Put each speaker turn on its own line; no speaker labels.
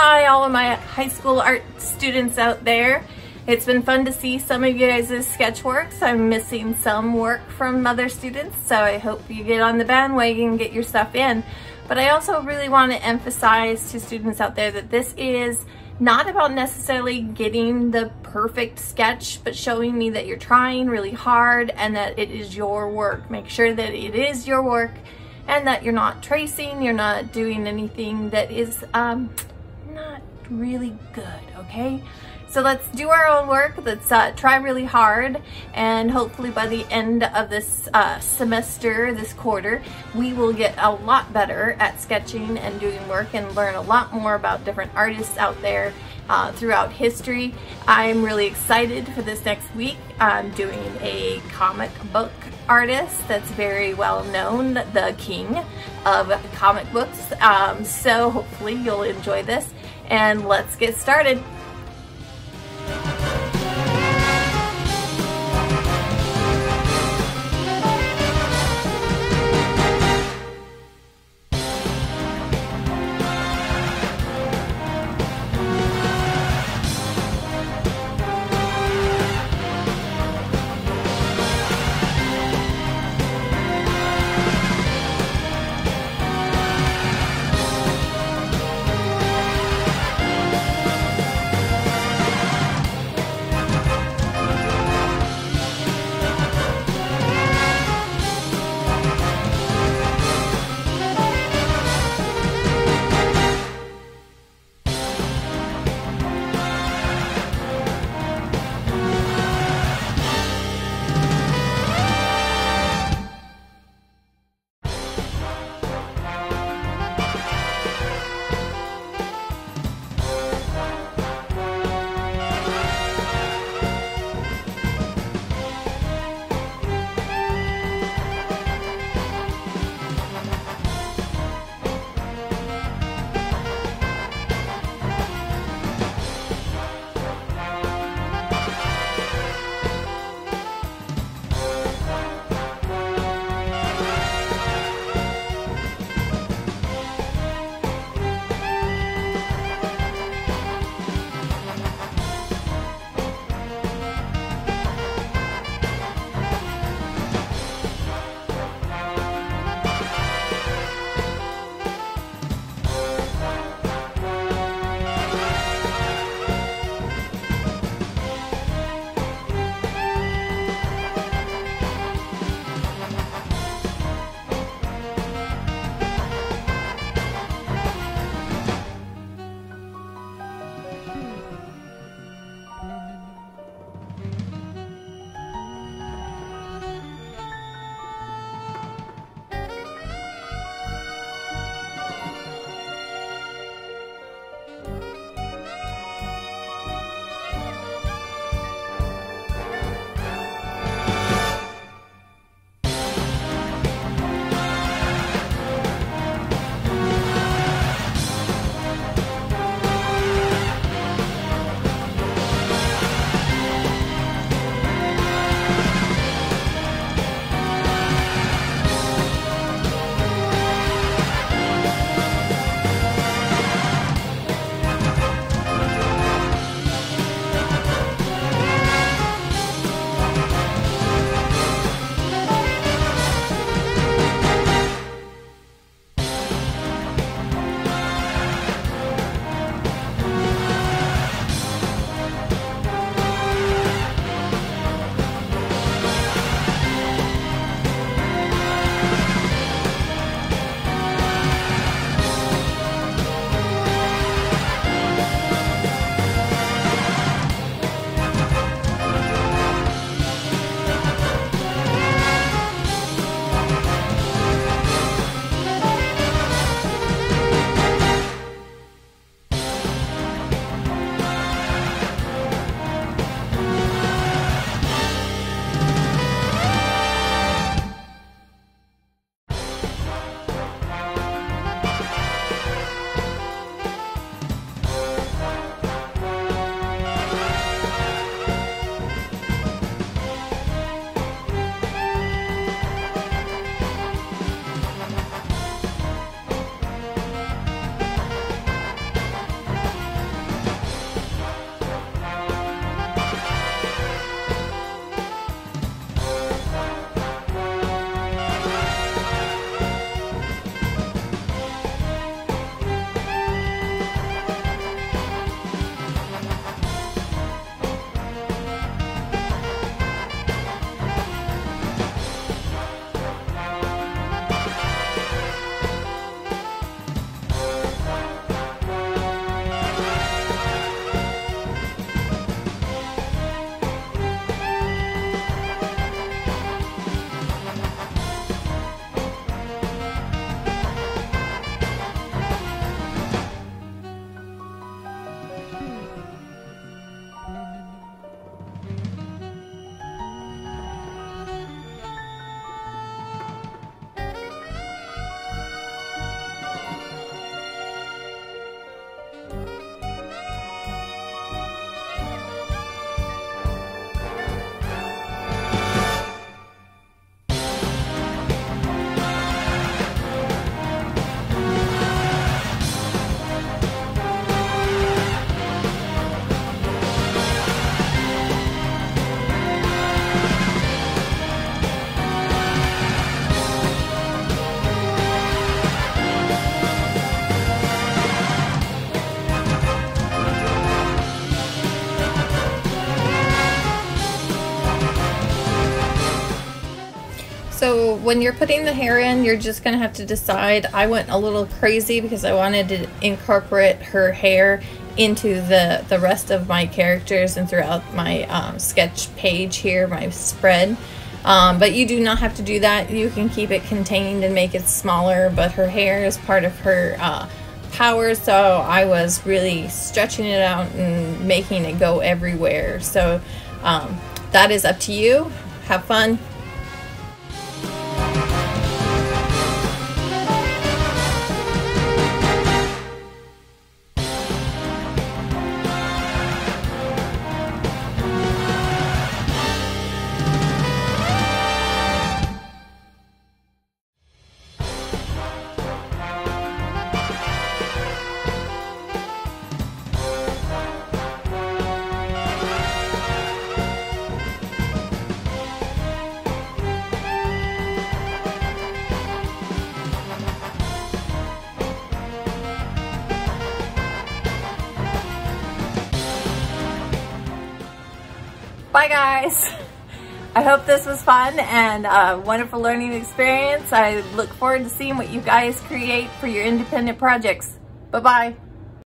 Hi, all of my high school art students out there. It's been fun to see some of you guys' sketch works. I'm missing some work from other students, so I hope you get on the bandwagon and get your stuff in. But I also really want to emphasize to students out there that this is not about necessarily getting the perfect sketch, but showing me that you're trying really hard and that it is your work. Make sure that it is your work and that you're not tracing, you're not doing anything that is um, really good, okay? So let's do our own work. Let's uh, try really hard and hopefully by the end of this uh, semester, this quarter, we will get a lot better at sketching and doing work and learn a lot more about different artists out there uh, throughout history. I'm really excited for this next week. I'm doing a comic book artist that's very well known, the king of comic books. Um, so hopefully you'll enjoy this and let's get started. When you're putting the hair in, you're just gonna have to decide. I went a little crazy because I wanted to incorporate her hair into the, the rest of my characters and throughout my um, sketch page here, my spread. Um, but you do not have to do that. You can keep it contained and make it smaller, but her hair is part of her uh, power, so I was really stretching it out and making it go everywhere. So um, that is up to you. Have fun. Bye guys. I hope this was fun and a wonderful learning experience. I look forward to seeing what you guys create for your independent projects. Bye-bye.